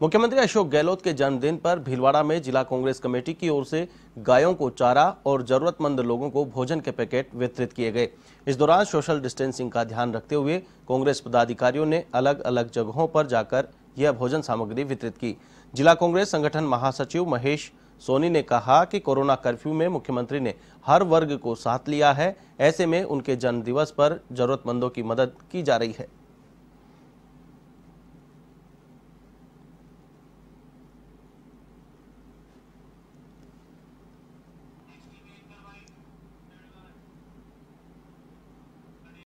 मुख्यमंत्री अशोक गहलोत के जन्मदिन पर भीलवाड़ा में जिला कांग्रेस कमेटी की ओर से गायों को चारा और जरूरतमंद लोगों को भोजन के पैकेट वितरित किए गए। इस दौरान सोशल डिस्टेंसिंग का ध्यान रखते हुए कांग्रेस पदाधिकारियों ने अलग अलग जगहों पर जाकर यह भोजन सामग्री वितरित की। जिला कांग्रेस संगठन महासचिव महेश सोनी ने कहा कि कोरोना कर्फ्यू में मुख्यमंत्री ने हर वर्ग को साथ लिया है। ऐसे में उनके जन्मदिवस पर जरूरतमंदों की मदद की जा रही है।